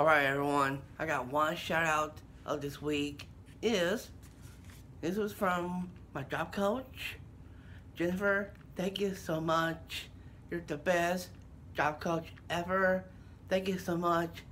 Alright everyone, I got one shout out of this week is, this was from my job coach, Jennifer, thank you so much. You're the best job coach ever. Thank you so much.